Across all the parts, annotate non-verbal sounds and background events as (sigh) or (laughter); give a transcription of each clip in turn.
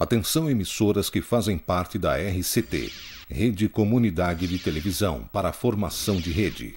Atenção emissoras que fazem parte da RCT, Rede Comunidade de Televisão para a Formação de Rede.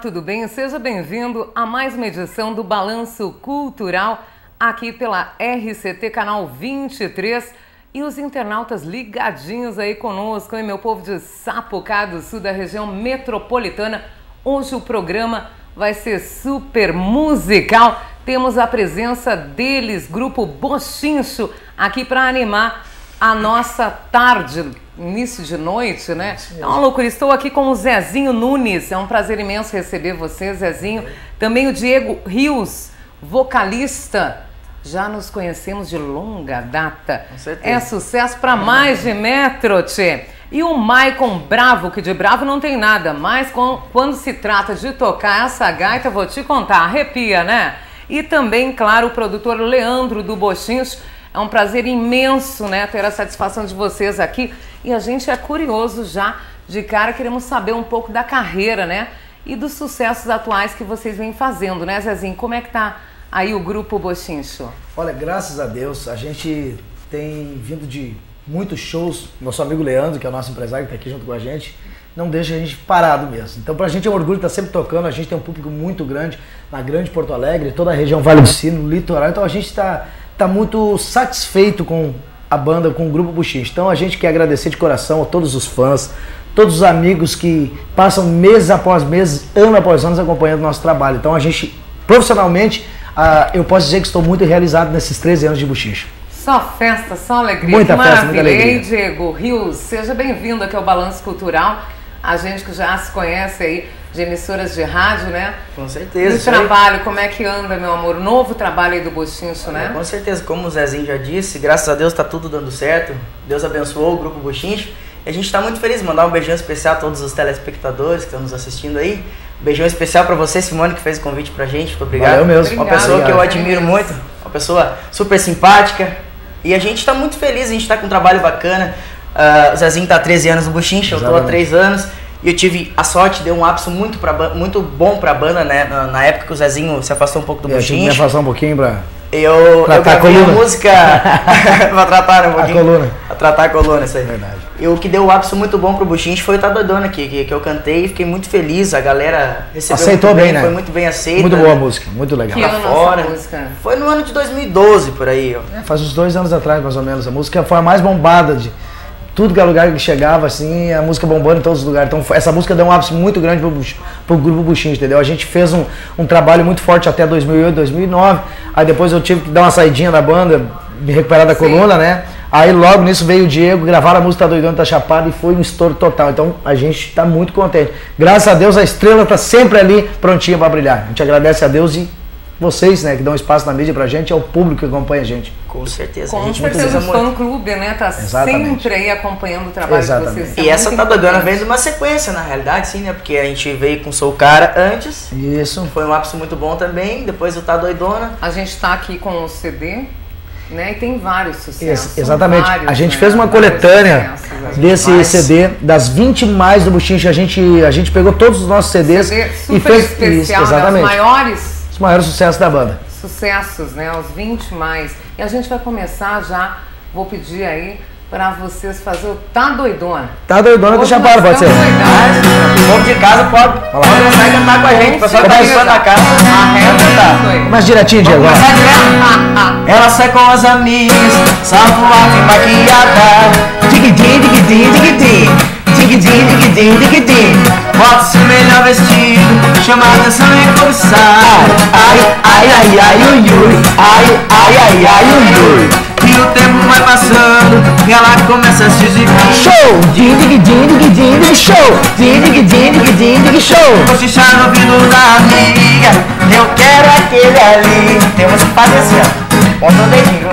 Tudo bem? Seja bem-vindo a mais uma edição do Balanço Cultural aqui pela RCT Canal 23 e os internautas ligadinhos aí conosco, hein, meu povo de Sapucá do Sul da região metropolitana. Hoje o programa vai ser super musical. Temos a presença deles, grupo Bochincho, aqui para animar a nossa tarde início de noite, né? É uma loucura. Estou aqui com o Zezinho Nunes. É um prazer imenso receber você, Zezinho. Também o Diego Rios, vocalista. Já nos conhecemos de longa data. Com certeza. É sucesso para mais de metro, tchê. E o Maicon Bravo, que de bravo não tem nada, mas com, quando se trata de tocar essa gaita, vou te contar, arrepia, né? E também, claro, o produtor Leandro do Bochinhos. É um prazer imenso, né, ter a satisfação de vocês aqui. E a gente é curioso já, de cara, queremos saber um pouco da carreira, né? E dos sucessos atuais que vocês vêm fazendo, né, Zezinho? Como é que tá aí o grupo Bochincho? Olha, graças a Deus, a gente tem vindo de muitos shows. Nosso amigo Leandro, que é o nosso empresário, que está aqui junto com a gente, não deixa a gente parado mesmo. Então, pra gente é um orgulho estar sempre tocando. A gente tem um público muito grande na Grande Porto Alegre, toda a região Vale do Sino, litoral. Então, a gente está tá muito satisfeito com a banda, com o Grupo Buxix. Então, a gente quer agradecer de coração a todos os fãs, todos os amigos que passam meses após meses, ano após ano, acompanhando o nosso trabalho. Então, a gente, profissionalmente, ah, eu posso dizer que estou muito realizado nesses 13 anos de Buxix. Só festa, só alegria. Muita que festa, muita alegria. Ei, Diego Rios, seja bem-vindo aqui ao Balanço Cultural. A gente que já se conhece aí de emissoras de rádio, né? Com E certeza. o isso aí. trabalho, como é que anda, meu amor? O novo trabalho aí do Bochincho, né? Com certeza, como o Zezinho já disse, graças a Deus tá tudo dando certo. Deus abençoou o Grupo Buchincho. E a gente tá muito feliz. Mandar um beijão especial a todos os telespectadores que estão nos assistindo aí. Um beijão especial pra você, Simone, que fez o convite pra gente. Muito obrigado. Valeu mesmo. Uma Obrigado. pessoa que eu Obrigado. admiro muito. Uma pessoa super simpática. E a gente tá muito feliz, a gente tá com um trabalho bacana. Ah, o Zezinho tá há 13 anos no Buchincho, eu tô há Exatamente. 3 anos. E eu tive a sorte, deu um ápice muito, pra, muito bom pra banda, né? Na, na época que o Zezinho se afastou um pouco do que me Buchincho. afastar um pouquinho pra. Eu, Tratar eu a gravei a coluna. música (laughs) (laughs) pra tratar um pouquinho. coluna. Pra tratar a coluna, isso aí. Verdade. E o que deu o ápice muito bom pro Buchinho foi o Tá Doidona aqui, que, que eu cantei e fiquei muito feliz. A galera recebeu Aceitou muito bem, né? Foi muito bem aceita. Muito boa a música, muito legal. Que Lá ano fora. música? Foi no ano de 2012, por aí. ó. É, faz uns dois anos atrás, mais ou menos. A música foi a mais bombada de tudo que é lugar que chegava, assim, a música bombando em todos os lugares. Então, essa música deu um ápice muito grande pro, pro grupo Buchinho, entendeu? A gente fez um, um trabalho muito forte até 2008, 2009. Aí depois eu tive que dar uma saidinha da banda, me recuperar da Sim. coluna, né? Aí logo nisso veio o Diego, gravaram a música Tá Doidão, Tá Chapado e foi um estouro total. Então a gente tá muito contente. Graças a Deus a estrela tá sempre ali prontinha para brilhar. A gente agradece a Deus e vocês, né, que dão espaço na mídia pra gente, é o público que acompanha a gente. Com certeza. Com a gente certeza o fã-clube, né? Tá Exatamente. sempre aí acompanhando o trabalho Exatamente. de vocês. Isso E é essa Tá vem de uma sequência, na realidade, sim, né? Porque a gente veio com Sou Cara antes. Isso. Foi um ápice muito bom também. Depois o Tá Doidona. A gente está aqui com o CD, né? E tem vários sucessos. Ex- exatamente. vários, a gente né? fez uma coletânea sucessos, assim. desse Mais. CD, das 20 mais do Buchinche, a gente, a gente pegou todos os nossos CDs CD e fez especial, isso, né? Os exatamente. maiores maiores sucessos da banda. sucessos, né? Os 20 mais. E a gente vai começar já, vou pedir aí para vocês fazer o Tá Doidona. Tá doidona, nós para, pode ser. estamos doidados. O povo de casa pode, pode começar a cantar com a gente. O pessoal tá limpando a casa. Arreta cantar. isso aí. Começa direitinho, Diego. vai. Começar direto. (laughs) Ela sai com as amigas, salvo alto e maquiada. Digidim, digidim, digidim. Digidim, digidim, digidim. Bota seu melhor vestido, chama a atenção e começar. Ai, ai, ai, ai, ui, ui. Ai, ai, ai, ai, ui, ui. E o tempo vai passando e ela começa a se exibir Show! Din dig din dig din dig show! Din dig din dig din dig show! Cochichar no ouvido da amiga Eu quero aquele ali Temos que fazer assim, ó Bota o dedinho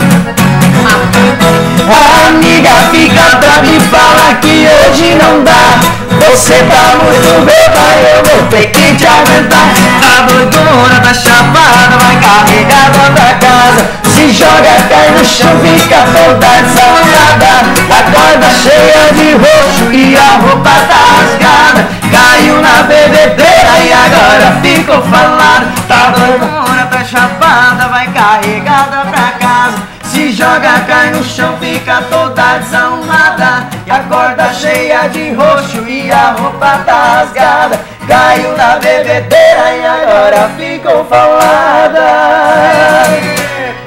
Amiga, fica pra me falar que hoje não dá. Você tá muito beba, eu vou ter que te aguentar. A doidona da chapada vai carregada pra casa. Se joga, cai no chão, fica toda desanimada. A corda cheia de roxo e a roupa tá rasgada. Caiu na bebedeira e agora ficou falado. Tá doidona da chapada vai carregada fica toda desarrumada E a corda cheia de roxo e a roupa tá rasgada Caiu na bebedeira e agora ficou falada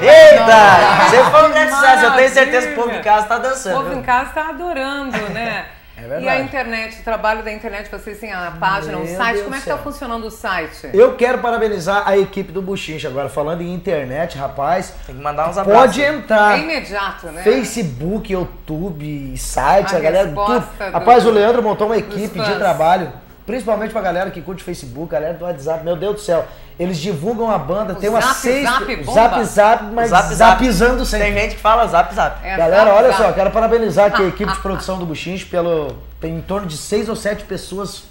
Eita! Você foi um sucesso Eu tenho certeza que o povo em casa tá O dançando povo viu? em casa está adorando, né? (laughs) É verdade. E a internet, o trabalho da internet, vocês têm a página, o Meu site, Deus como é que está funcionando o site? Eu quero parabenizar a equipe do Buchincha agora, falando em internet, rapaz. Tem que mandar uns abraços Pode entrar. É imediato, né? Facebook, YouTube, site, A a, galera, tudo. do- Rapaz, o Leandro montou uma equipe de trabalho, principalmente pra galera que curte Facebook, galera do WhatsApp, meu Deus do céu. Eles divulgam a banda, O tem umas Zap seis. Zap bomba. zap zap, mas Zap, zap. zapizando sempre. Tem gente que fala zap zap É, Galera, zap, olha zap. só, quero parabenizar aqui a (laughs) equipe de produção do Buchinche pelo. Tem em torno de seis ou sete pessoas,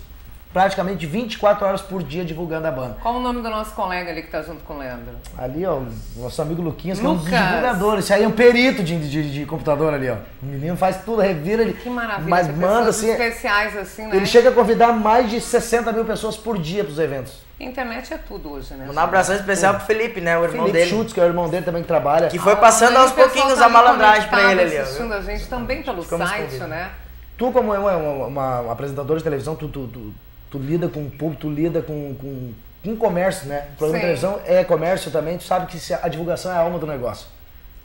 praticamente 24 horas por dia divulgando a banda. Qual o nome do nosso colega ali que tá junto com o Leandro? Ali, ó, o nosso amigo Luquinhas, que é um dos Lucas. divulgadores. Esse aí é um perito de, de, de computador ali, ó. O menino faz tudo, revira ele. Que maravilha. Mas manda assim. especiais assim, né? Ele chega a convidar mais de 60 mil pessoas por dia pros eventos. Internet é tudo hoje, né? Mandar um abração especial pro Felipe, né? O irmão Felipe dele Schultz, que é o irmão dele também que trabalha. Que foi Ah, passando aos pouquinhos tá a malandragem pra conectado, ele ali, ó. assistindo a gente também pelo Ficamos site, né? Tu, como é uma, uma- uma apresentadora de televisão, tu, tu, tu, tu lida com o público, tu lida com, com, com comércio, né? O programa de Sim. televisão é comércio também, tu sabe que a divulgação é a alma do negócio.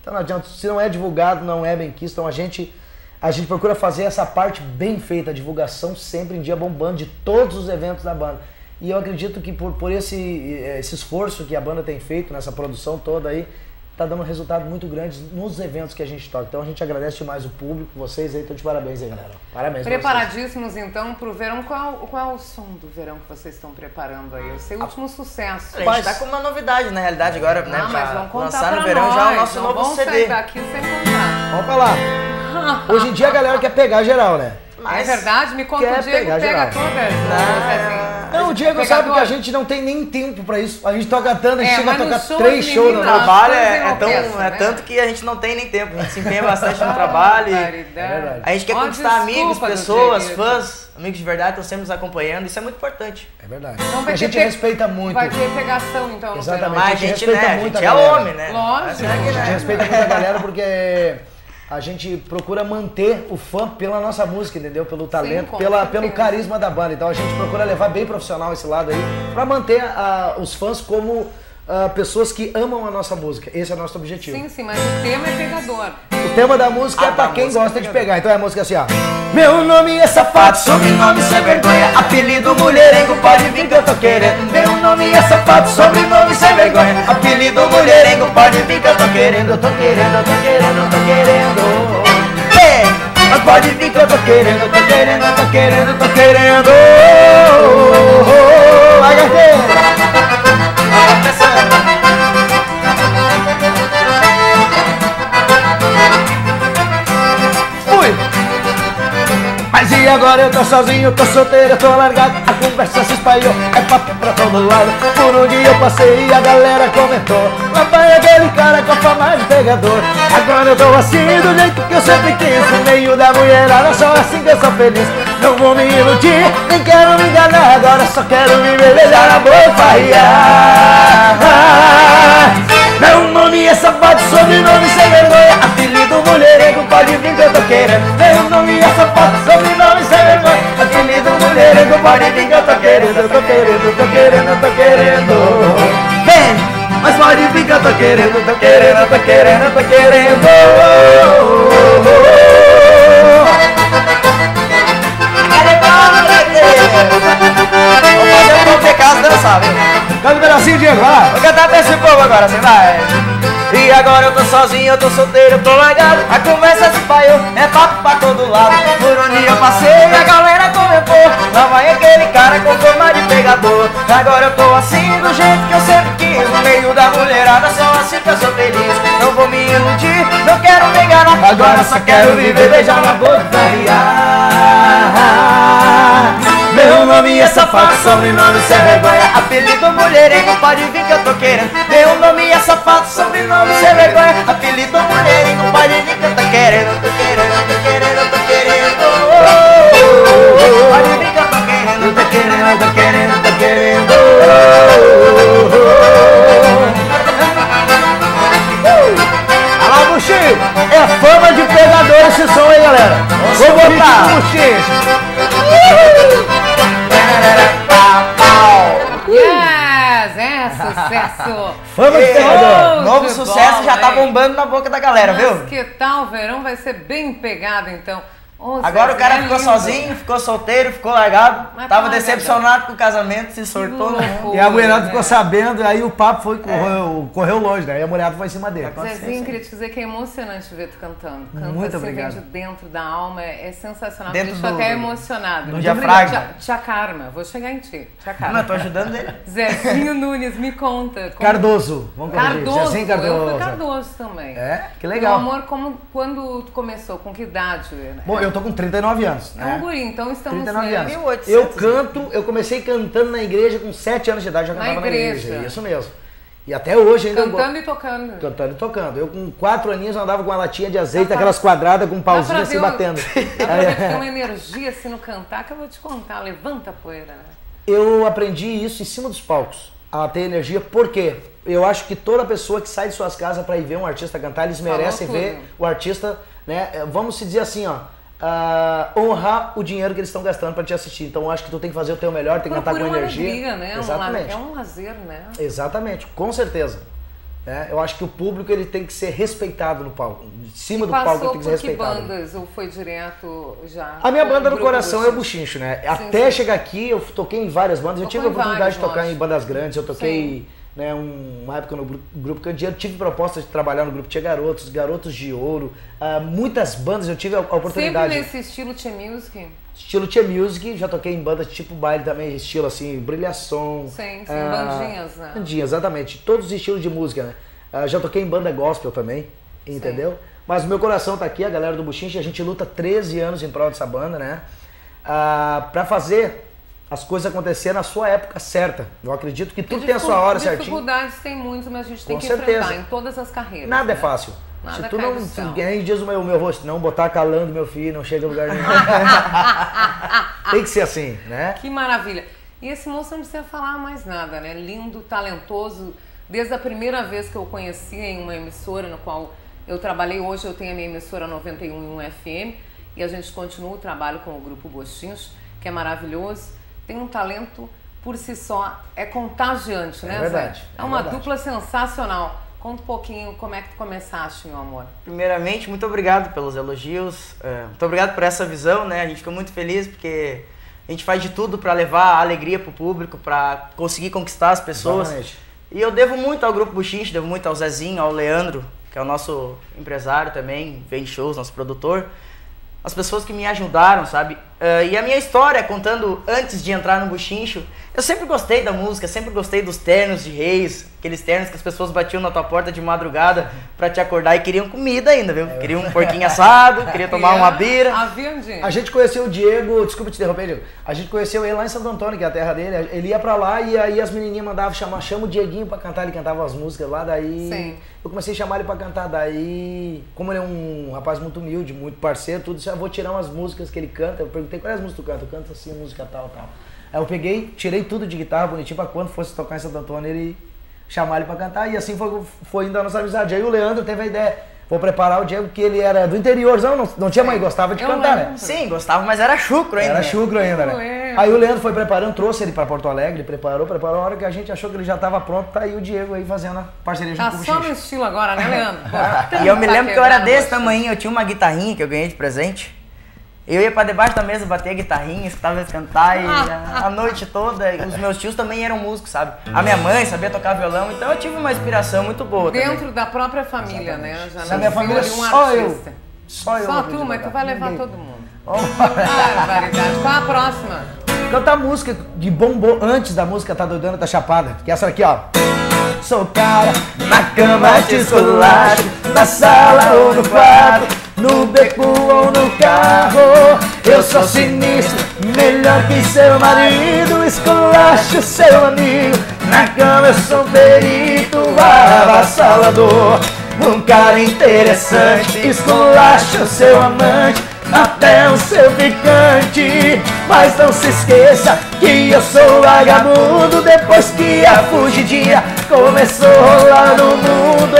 Então não adianta, se não é divulgado, não é bem quisto. Então a gente, a gente procura fazer essa parte bem feita, a divulgação sempre em dia bombando de todos os eventos da banda. E eu acredito que por, por esse, eh, esse esforço que a banda tem feito nessa produção toda aí, tá dando resultado muito grande nos eventos que a gente toca. Então a gente agradece demais o público, vocês aí, estão de parabéns aí, galera. Parabéns. Preparadíssimos então pro verão. Qual, qual é o som do verão que vocês estão preparando aí? O seu último sucesso. A gente tá com uma novidade na realidade agora, né? Ah, mas vamos contar lançar no verão nós. já o nosso não novo vamos CD. sair daqui sem contar. Vamos falar. (laughs) Hoje em dia a galera quer pegar geral, né? é verdade? Me conta, o Diego pega geral. todas, ô Zezinho. Não, o Diego Pegador. sabe que a gente não tem nem tempo pra isso. A gente toca tanto, a gente É, chega a tocar show, três shows no. O trabalho é, é tão, enlouquecem, é né? tanto que a gente não tem nem tempo, a gente se empenha (laughs) bastante no trabalho. e. É verdade. a gente quer Ó, conquistar amigos, pessoas, fãs, amigos de verdade estão sempre nos acompanhando, isso é muito importante. É verdade. Então a ter gente pe- respeita muito. Vai ter pegação então no Exatamente. Mas a a gente gente, respeita né, a muito gente a é homem, né? Lógico. É A gente né? respeita muito a galera porque a gente procura manter o fã pela nossa música, entendeu? Pelo talento, com pela, pelo carisma da banda. Então a gente procura levar bem profissional esse lado aí, pra manter ah, os fãs como ah, pessoas que amam a nossa música. Esse é o nosso objetivo. Sim, sim, mas o tema é pegador. O tema da música Ah, é pra da quem gosta é de pegar. Então é a música assim, ó. Meu nome é safado, sobrenome sem vergonha. Apelido mulherengo, pode vir que eu tô querendo. Meu nome é safado, sobrenome sem vergonha. Apelido mulherengo, pode vir que eu tô querendo. Eu tô querendo, eu tô querendo, eu tô querendo. Ei, mas pode vir que eu tô querendo, eu tô querendo, eu tô querendo, eu tô querendo. Vai, carteira. Fui! E agora eu tô sozinho, tô solteiro, tô largado A conversa se espalhou, é papo pra todo lado. Por onde eu passei a galera comentou Lá vai aquele cara com a fama de pegador. Agora eu tô assim, do jeito que eu sempre quis No meio da mulherada, só assim que eu sou feliz. Não vou me iludir, nem quero me enganar Agora só quero me beijar na boca e farrear Meu nome é safado, sobrenome sem vergonha Apelido mulherengo, pode vir que eu tô querendo. Meu nome é safado, sobrenome eu tô querendo tô querendo, tô querendo, tô querendo Vem! Mas eu tô querendo, tô querendo, tô querendo, tô querendo Vamos fazer de casa dançar, viu? Canta um pedacinho, Diego, vai Vou cantar pra esse povo agora, assim, vai. E Agora eu tô sozinho, eu tô solteiro, eu tô largado A conversa se espalhou, é papo pra todo lado Por onde eu passei, a galera comentou Lá vai aquele cara com forma de pegador. Agora eu tô assim, do jeito que eu sempre quis. No meio da mulherada, só assim que eu sou feliz. Não vou me iludir, não quero me enganar Agora só quero viver, beijar na boca e meu nome é safado, sobrenome sem vergonha. Apelido mulherengo, pode vir que eu tô querendo. Meu nome é safado, sobrenome sem vergonha. Apelido mulherengo, pode vir que eu tô querendo Tô querendo, tô querendo, Novo sucesso bola, já tá hein? bombando na boca da galera, Mas viu? que tal o verão? Vai ser bem pegado, então. Ô, Agora o cara é ficou lindo. sozinho, ficou solteiro, ficou largado. Tava decepcionado com o casamento, se sortou no. E a mulherada ficou né? sabendo, aí o papo foi, correu, correu longe, né? E a mulherada foi em cima dele. Zezinho, queria te dizer que é emocionante ver tu cantando. Canta Muito assim, obrigado. vem de dentro da alma, é, é sensacional. Dentro Me deixa do- até emocionado. do diafragma. Tia, Karma, vou chegar em ti. Tia Não, Karma. eu tô ajudando ele. (laughs) Zezinho Nunes, me conta. como- Cardoso, vamos corrigir. Cardoso, Zezinho eu fui Cardoso. Cardoso também. É, que legal. Meu amor, como, quando tu começou? Com que idade? né? Bom, eu tô com 39 anos, É um né? guri, então estamos 39 né, anos. 1800, Eu canto, eu comecei cantando na igreja com 7 anos de idade, já Na cantava na igreja. igreja. Isso mesmo. E até hoje ainda eu Cantando e tocando. Cantando e tocando. Eu com 4 aninhos eu andava com uma latinha de azeite, pra- aquelas quadradas com um pauzinho assim um- batendo. (laughs) Dá pra ver que tem uma energia assim no cantar que eu vou te contar. Levanta a poeira, né? Eu aprendi isso em cima dos palcos, a ter energia, porque eu acho que toda pessoa que sai de suas casas para ir ver um artista cantar, eles merecem ver o artista, né? é, Vamos se dizer assim, ó. Ah, honrar o dinheiro que eles estão gastando para te assistir. Então eu acho que tu tem que fazer o teu melhor, tem que cantar Procura com energia. alegria, né? Exatamente. É um lazer, né? Exatamente, com certeza. né? Eu acho que o público ele tem que ser respeitado no palco. Em cima do palco ele tem que ser por que respeitado. bandas ou foi direto já? A minha banda do coração é o? Buchincho, né? Sim, Até sim. chegar aqui, eu toquei em várias bandas. Eu tive a oportunidade de tocar em bandas grandes. Eu toquei né, um- uma época no gru- grupo Candeeiro. Tive proposta de trabalhar no grupo Tia Garotos, Garotos de Ouro. ah, muitas bandas eu tive a a Sempre oportunidade. nesse estilo Tia Music? Estilo Tia Music, já toquei em bandas tipo baile também, estilo assim, brilhação. Sim, sim, ah, bandinhas, né? Bandinhas, exatamente. Todos os estilos de música, né? Ah, já toquei em banda gospel também, entendeu? Mas o meu coração tá aqui, a galera do Buchinche, a gente luta 13 anos em prol dessa banda, né? Ah, pra fazer as coisas acontecer na sua época certa. Eu acredito que tudo tem a sua hora certinho. Dificuldades tem muitas, mas a gente tem Com que certeza. enfrentar em todas as carreiras. Nada é né? fácil. Nada Se tu cai não, nem diz o meu, o meu rosto, não botar calando meu filho, não chega a lugar nenhum. (laughs) tem que ser assim, né? Que maravilha. E esse moço não precisa falar mais nada, né? Lindo, talentoso. Desde a primeira vez que eu conheci em uma emissora no qual eu trabalhei, hoje eu tenho a minha emissora 91 FM e a gente continua o trabalho com o grupo Bostinhos, que é maravilhoso. Tem um talento por si só, é contagiante, né, verdade, Zé? é É uma verdade. dupla sensacional. Conta um pouquinho como é que tu começaste, meu amor. Primeiramente, muito obrigado pelos elogios. é, muito obrigado por essa visão, né? A gente ficou muito feliz porque a gente faz de tudo para levar a alegria pro público, para conseguir conquistar as pessoas. Exatamente. E eu devo muito ao Grupo Buchinche, devo muito ao Zezinho, ao Leandro, que é o nosso empresário também, vende shows, nosso produtor. As pessoas que me ajudaram, sabe? Eh, e a minha história, contando antes de entrar no Buchincho, eu sempre gostei da música, sempre gostei dos ternos de reis, aqueles ternos que as pessoas batiam na tua porta de madrugada pra te acordar e queriam comida ainda, viu? Queriam um porquinho assado, queriam tomar uma bira. A gente conheceu o Diego, desculpa te interromper, Diego. A gente conheceu ele lá em Santo Antônio, que é a terra dele. Ele ia pra lá e aí as menininhas mandavam chamar, chama o Dieguinho pra cantar, ele cantava as músicas lá, daí Sim. eu comecei a chamar ele pra cantar, daí, como ele é um rapaz muito humilde, muito parceiro, tudo isso, eu vou tirar umas músicas que ele canta. Eu perguntei quais músicas tu canta, eu canto assim, música tal, tal. Aí eu peguei, tirei tudo de guitarra bonitinho pra quando fosse tocar em Santo Antônio ele chamar ele pra cantar e assim foi, foi indo a nossa amizade. Aí o Leandro teve a ideia, vou preparar o Diego, que ele era do interiorzão, não, não tinha mãe, gostava de Eu cantar, né? lembro. Sim, gostava, mas era chucro ainda. Era né? chucro ainda, Eu né? lembro. Aí o Leandro foi preparando, trouxe ele pra Porto Alegre, preparou, preparou. A hora que a gente achou que ele já tava pronto, tá aí o Diego aí fazendo a parceria Tá junto com o só no estilo agora, né, Leandro? (laughs) Pô, E eu me tá lembro que eu era desse tamanho, eu tinha uma guitarrinha que eu ganhei de presente. Eu ia pra debaixo da mesa bater a guitarrinha, escutava eles cantar e (laughs) a, a noite toda. e Os meus tios também eram músicos, sabe? A minha mãe sabia tocar violão, então eu tive uma inspiração muito boa. também. Dentro da própria família, né? Já Na minha família, um só eu. artista. Só eu. Só tu, mas a tu vai levar Ninguém. todo mundo. Vamos- Barbaridade. Qual a próxima? Cantar música de bombom antes da música Tá Doidona, Tá Chapada. Que é essa aqui, ó. Sou cara, na cama te esculacho, na sala ou no quarto, no beco ou no carro. Eu sou sinistro, melhor que seu marido, esculacho seu amigo. Na cama eu sou um perito, avassalador. Um cara interessante, esculacho seu amante até o seu ficante. Mas não se esqueça que eu sou vagabundo depois que a fugidinha começou a rolar no mundo.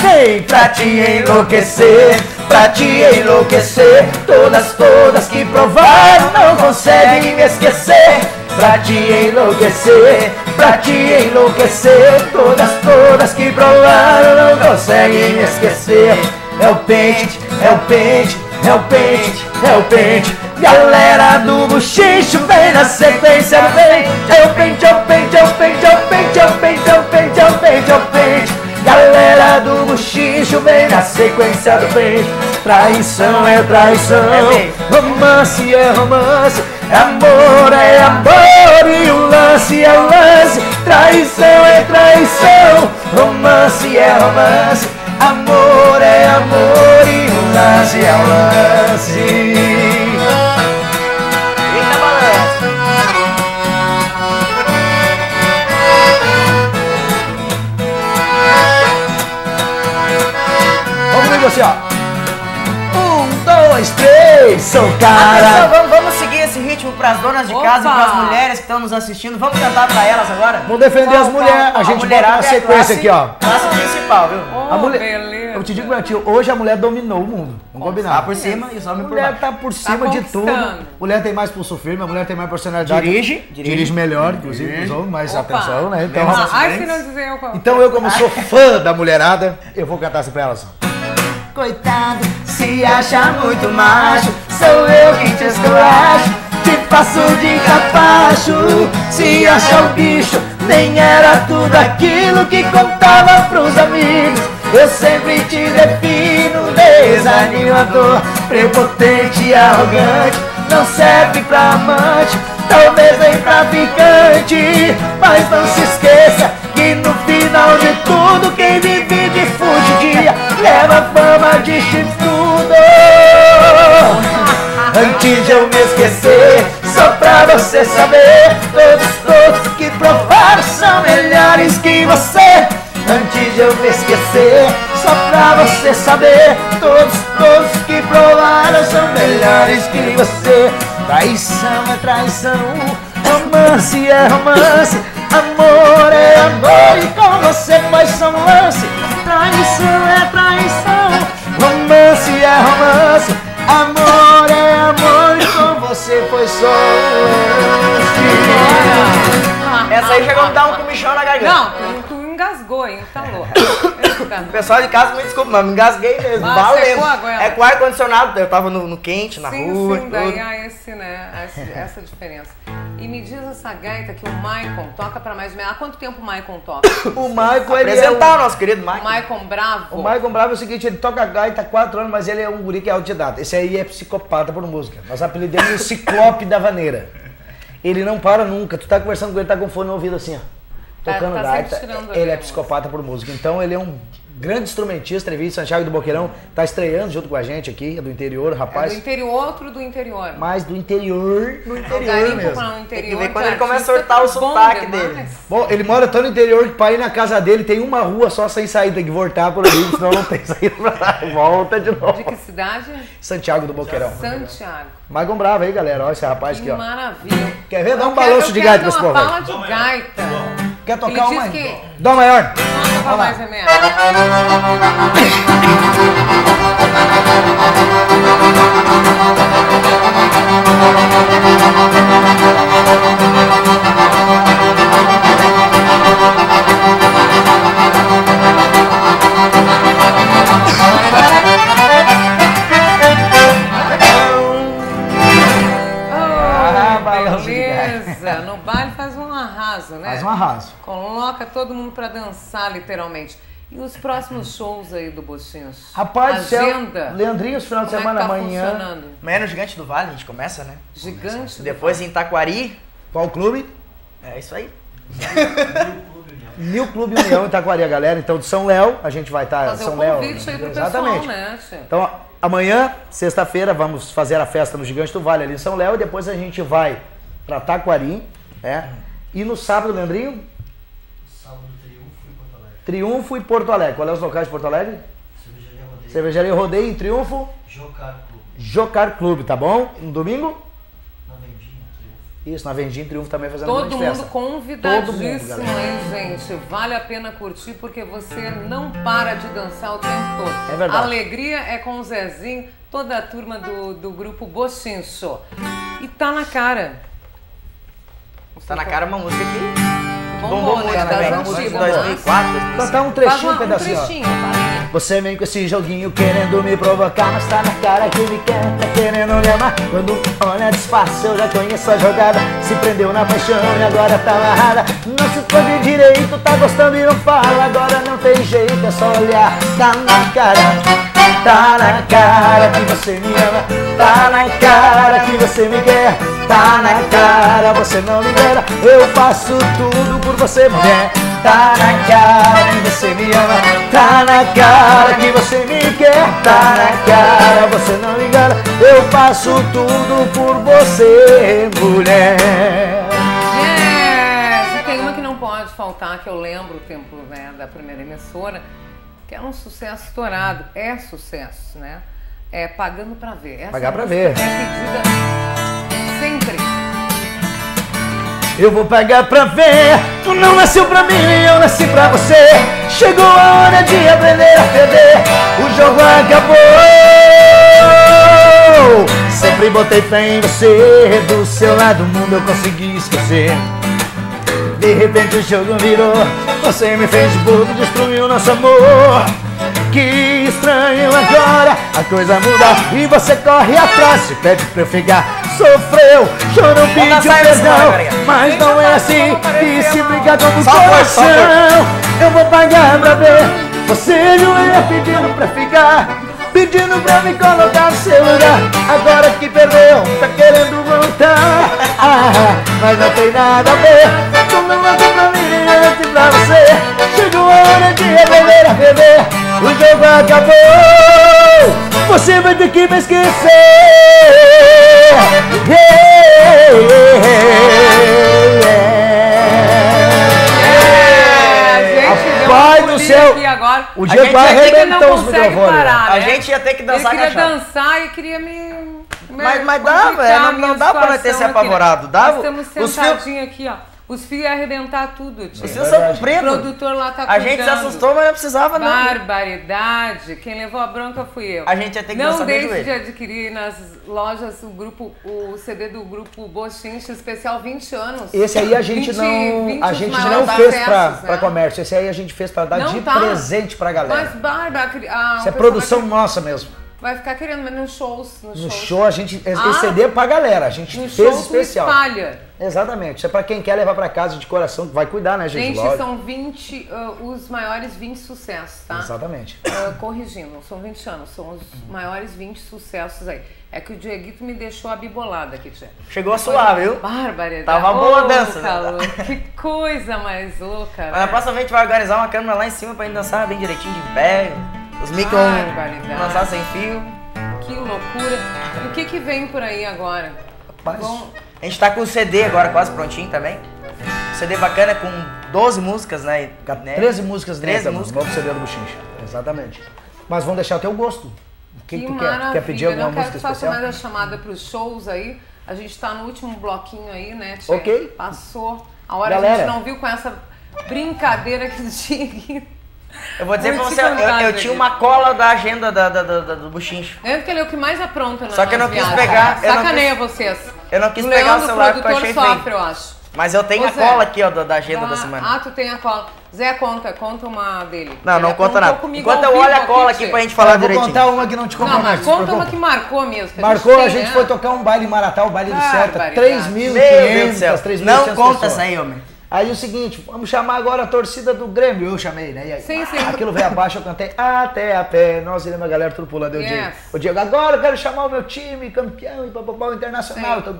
Vem pra te enlouquecer, pra te enlouquecer. Todas, todas que provaram não conseguem me esquecer. Pra te enlouquecer, pra te enlouquecer. Todas, todas que provaram não conseguem me esquecer. É o pente, é o pente, é o pente, é o pente. Galera do bochicho vem na sequência pente. É o pente, é o pente, é o pente, é o pente, é o pente, é o pente, é o pente, é o pente. Galera do bochicho vem na sequência do pente. Traição é traição, romance é romance, amor é amor e o lance é lance. Traição é traição, romance é romance, amor é amor e o lance é lance. Assim, ó. Um, dois, três, sou Atenção, cara. vamos, vamos seguir esse ritmo pras donas de casa e Opa! pras mulheres que estão nos assistindo. Vamos cantar pra elas agora? Vamos defender as mulheres. A gente bota é a sequência classe- aqui, ó. Classe principal, viu? Oh, A mulher, beleza. eu te digo, meu tio, hoje a mulher dominou o mundo. Vamos combinar. Tá por cima e os A homens por mulher baixo. tá por cima de tudo. Mulher tem mais pulso firme, a mulher tem mais personalidade. Dirige, dirige. melhor, inclusive, que os homens, mais Opa. atenção, né? Então, ai, se não dizer eu. então eu, como sou fã da mulherada, eu vou cantar assim pra elas. Coitado, se acha muito macho, sou eu que te esculacho, te faço de capacho. Se acha o bicho, nem era tudo aquilo que contava pros amigos. Eu sempre te defino desanimador, prepotente e arrogante, não serve pra amante, talvez nem pra ficante. Mas não se esqueça que no final de tudo, quem vive de fugidinha leva fama de chifrudo. (laughs) Antes de eu me esquecer, só pra você saber, todos, todos que provaram são melhores que você. Antes de eu me esquecer, só pra você saber, todos, todos que provaram são melhores que você. Traição é traição, romance é romance, amor é amor e com você um lance. Traição é traição, romance é romance, amor é amor e com você foi só um lance. Essa aí chegou a me dar um comichão na garganta. Não, tu, tu engasgou, hein? Tá louco. O pessoal de casa me desculpa, mas me engasguei mesmo. Valendo. a goela. É com ar-condicionado, eu tava no, no quente, na sim, rua. sim, daí há esse, né, essa, essa diferença. E me diz essa gaita que o Maicon toca pra mais de meia. Há quanto tempo o Maicon toca? (coughs) O Michael, ele é Apresentar o nosso querido O Mike. Maicon Bravo. O Michael Bravo é o seguinte, ele toca gaita há 4 anos, mas ele é um guri que é autodidata. Esse aí é psicopata por música. Nós apelidamos o Ciclope da Vaneira. Ele não para nunca. Tu tá conversando com ele, tá com fone no ouvido assim, ó. Tá- Tocando tá gaita. Ele é psicopata por música. Então ele é um grande instrumentista. De Santiago do Boqueirão. Tá estreando junto com a gente aqui. É do interior, É rapaz. do interior, outro do interior. Mas do interior, no É interior garimpo mesmo. para o interior. Tem que ver quando ele começa a artista soltar o tá sotaque demais. dele. Bom, ele mora tão no interior que pra ir na casa dele tem uma rua só sem saída, tem que voltar por ali, senão não tem saída pra lá. Volta de novo. De que cidade? Santiago do Boqueirão. Santiago. Maicon Bravo aí, galera. Olha esse rapaz aqui, Que ó. maravilha. Quer ver? Dá um balanço de gaita pra esse uma povo aí. bala de gaita. Quer tocar Ele uma? Que... Dó maior. Não tocar mais é mesmo. Né? Faz um arraso. Coloca todo mundo pra dançar, literalmente. E os próximos shows aí do Bochinhos? Rapaz, do céu, Agenda. Leandrinho, esse final de Como semana, é tá amanhã. Amanhã no Gigante do Vale a gente começa, né? Gigante. do Depois em Taquari. Qual clube? É isso aí. New Clube União (laughs) Itaquari, a galera. Então, de São Léo, a gente vai estar. Fazer São Léo. convite aí pro Exatamente. pessoal, né? Então, amanhã, sexta-feira, vamos fazer a festa no Gigante do Vale ali em São Léo e depois a gente vai pra Taquari, né? E no sábado, Leandrinho, Sábado, Triunfo e Porto Alegre. Triunfo e Porto Alegre. Qual é os locais de Porto Alegre? Cervejaria Rodeio. Cervejaria Rodeio em Triunfo, Jocar Clube. Jocar Clube, tá bom? No domingo? Na Vendinha, Triunfo. Isso, na Vendinha em Triunfo também fazendo Todo mundo festa. convidadíssimo, Todo mundo, hein, gente? Vale a pena curtir porque você não para de dançar o tempo todo. É verdade. A alegria é com o Zezinho, toda a turma do, do grupo Bochincho. E tá na cara. Tá na cara uma música que Bombou, bombou né? muito Tá na também. cara, Música de antigas, né? 2004, 2005. Cantar um trechinho, uma- um pedacinho, ó. trechinho. Você vem com esse joguinho querendo me provocar, mas tá na cara que me quer, tá querendo me amar. Quando olha disfarça, eu já conheço a jogada. Se prendeu na paixão e agora tá amarrada. Não se pode direito, tá gostando e não fala. Agora não tem jeito, é só olhar. Tá na cara, tá na cara que você me ama. Tá na cara que você me quer. Tá na cara, você não engana. Eu faço tudo por você, mulher. Tá na cara que você me ama. Tá na cara que você me quer. Tá na cara, você não engana. Eu faço tudo por você, mulher. Yes! Tem uma que não pode faltar, que eu lembro o tempo né, da primeira emissora, que era um sucesso estourado. É sucesso, né? É Pagando Pra Ver. Essa Pagar pra música ver. É pedida sempre. Eu vou pagar pra ver. Tu não nasceu pra mim, nem eu nasci pra você. Chegou a hora de aprender a perder. O jogo acabou. Sempre botei fé em você. Do seu lado, o mundo eu consegui esquecer. De repente o jogo virou. Você me fez de bobo, destruiu nosso amor. Que estranho agora, a coisa muda e você corre atrás, se pede pra eu ficar. Sofreu, chorou, pediu perdão, mas não é assim. E se brigar com o Só foi, só coração, eu vou pagar pra ver. Você ia pedindo pra ficar, pedindo pra me colocar no seu lugar. Agora que perdeu, tá querendo voltar. (laughs) Ah, mas não tem nada a ver. Tu não nasceu pra mim, eu nasci pra você. Chegou a hora de aprender a beber. O jogo acabou. Você vai ter que me esquecer. Uma do céu. agora. O A Diego gente vai arrebentar os microfones. parar, A né? gente ia ter que dançar Ele queria agachado. dançar e queria me... me Mas- mas dava, não- não dá pra nós ter situação se apavorado, né? dava? Nós estamos sentadinhos aqui, ó. Os fios iam arrebentar tudo, tio. Os fios são O compridos. produtor lá tá A gente se cuidando. assustou, mas não precisava não. Barbaridade. Quem levou a bronca fui eu. A gente ia ter que Não deixe de adquirir nas lojas o grupo, o CD do grupo Bochinche Especial 20 anos. Esse aí a gente 20 não, 20 a gente não fez pra né? comércio. Esse aí a gente fez pra dar Não de tá. presente pra galera. Mas, Bárbara, a- Isso é o produção vai, nossa mesmo. vai ficar querendo, mas nos shows. Nos No shows. show a gente. Esse Ah, CD é pra galera, a gente No fez especial. espalha. Exatamente. Isso é pra quem quer levar pra casa de coração, vai cuidar, né, gente? Gente, Lógico. são 20, ah, os maiores 20 sucessos, tá? Exatamente. Ah, corrigindo, são 20 anos, são os maiores 20 sucessos aí. É que o Dieguito me deixou abibolada aqui, tia. Chegou a suar, viu? Bárbara. Tava boa dança, né? Calor. Que coisa mais louca, Mas na né? próxima vez a gente vai organizar uma câmera lá em cima pra gente dançar bem direitinho de pé. Os mic vão Barbaridade. lançar sem fio. Que loucura. E o que que vem por aí agora? Rapaz, Bom, A gente tá com o CD agora quase prontinho também. CD bacana com 12 músicas, né? né? 13 músicas 13 dentro, músicas. novo CD do Buchincha. Exatamente. Mas vão deixar o teu gosto. O que, que tu quer? Quer pedir alguma Não quero música que faça especial? mais a chamada para os shows aí. A gente tá no último bloquinho aí, né, tia? Ok. Passou. A hora a Galera. gente não viu com essa brincadeira que tinha aqui. Eu vou dizer Vou pra você, eu, eu tinha uma cola da agenda da, da- da- da- do buchincho. É porque ele é o que mais apronta na Só que eu não quis viagens. pegar, eu não Sacaneia vocês. Eu não quis o pegar o celular porque eu produtor achei sofre, feio. eu acho. Mas eu tenho Ô, a Zé, cola aqui, ó, da, da agenda da semana. Ah, tu tem a cola. Zé, conta, conta uma dele. Não, Ele não conta nada. Enquanto eu olho a cola aqui tchê. pra gente falar Eu vou direitinho. contar uma que não te Não, compromete. se conta uma que marcou mesmo. que Marcou, tem, a gente né? foi tocar um baile em Maratá, o baile do Seta. Barbaridade. 3.500, Meu Deus do céu. 3.800 Não conta pessoas. essa aí, homem. Aí o seguinte, vamos chamar agora a torcida do Grêmio. Eu chamei, né? E aí, Sim, sim. Aquilo veio abaixo, eu cantei até a pé. Nós iremos a galera tudo pulando. Eu Yes. Diego, o Diego, agora eu quero chamar o meu time, campeão e papapá, o internacional. Então,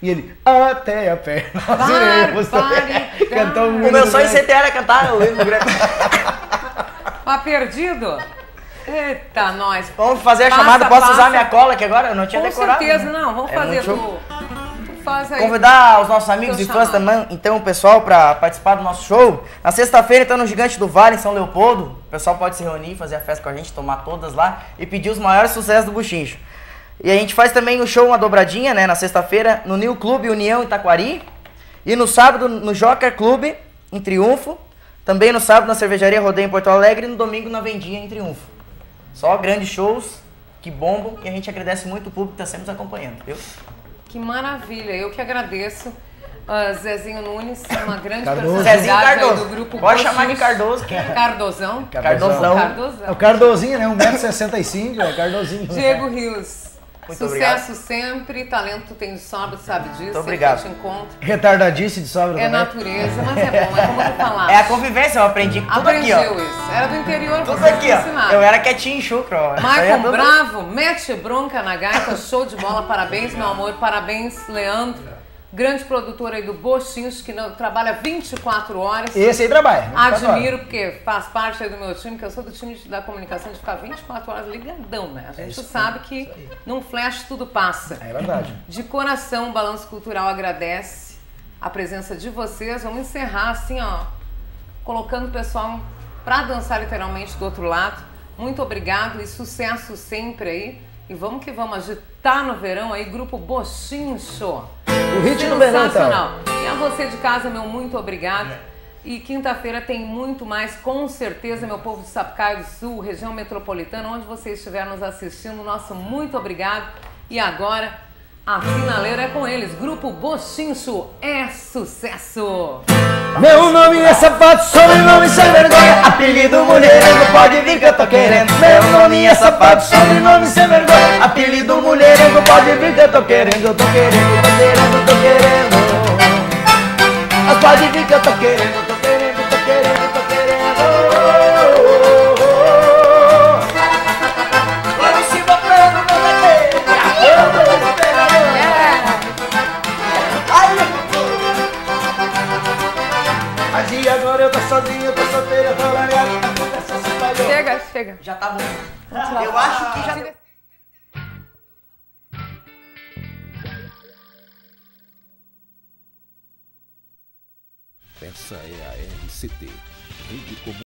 e ele, até a pé. (laughs) Nós iremos também. Barbaridade. (laughs) Cantou um O meu sonho sempre era cantar o hino do Grêmio. (laughs) Tá perdido? Eita, nós. Vamos fazer a Passa, chamada. Posso passa. usar minha cola aqui agora? Eu não tinha Com decorado. certeza, né? não. Vamos É fazer muito aí. Convidar os nossos amigos Tô e fãs chamando. também, então, o pessoal, pra participar do nosso show. Na sexta-feira, então, no Gigante do Vale, em São Leopoldo. O pessoal pode se reunir, fazer a festa com a gente, tomar todas lá e pedir os maiores sucessos do Buchincho. E a gente faz também o show, uma dobradinha, né, na sexta-feira, no New Clube União Itaquari. E no sábado, no Joker Clube, em Triunfo. Também no sábado, na Cervejaria Rodeio em Porto Alegre. E no domingo, na Vendinha, em Triunfo. Só grandes shows que bombam e a gente agradece muito o público que está sempre nos acompanhando, viu? Que maravilha. Eu que agradeço. Ah, Zezinho Nunes, uma grande Cardoso. personalidade Zezinho aí Cardoso. do grupo Pode chamar de Cardoso, que é- Cardozão. Cardozão. Cardozão. É o Cardozinho, né? 1,65m, é Cardozinho. Diego Rios. Muito Sucesso sempre, talento tem de sobra, tu sabe disso. sempre obrigado. eu te encontro. Retardadice de sobra É também. natureza, mas é bom, é como tu (laughs) falaste. É a convivência, eu aprendi tudo Aprendeu aqui, ó. isso. Era do interior, Tudo vocês aqui, ensinaram. Eu era quietinho em chucro, ó. É tudo- Bravo, mete bronca na gaita, show de bola, parabéns, meu amor, parabéns, Leandro. Grande produtor aí do Bochinhos, que não, trabalha 24 horas. Esse aí trabalha. 24 horas. Admiro, porque faz parte aí do meu time, que eu sou do time da comunicação de ficar 24 horas ligadão, né? A gente isso, sabe que num flash tudo passa. É verdade. De coração, o Balanço Cultural agradece a presença de vocês. Vamos encerrar assim, ó, colocando o pessoal pra dançar literalmente do outro lado. Muito obrigado e sucesso sempre aí. E vamos que vamos agitar no verão aí, grupo Bochincho. O hit do verão, então. Sensacional. E a você de casa, meu muito obrigado. E quinta-feira tem muito mais, com certeza, meu povo de Sapucaia do Sul, região metropolitana, onde você estiver nos assistindo, nosso muito obrigado. E agora, a finaleira é com eles. Grupo Bochincho é sucesso! Meu nome é sapato, sobrenome sem vergonha. Apelido mulherengo, pode vir que eu tô querendo. Meu nome é sapato, sobrenome sem vergonha. Apelido mulherengo, pode vir que eu tô querendo. Eu tô querendo, tô querendo, tô querendo. Mas pode vir que eu tô querendo, tô querendo, tô querendo, tô querendo Chega. Já tá bom. Eu acho que já... Essa é a RCT, Rede Comunitária.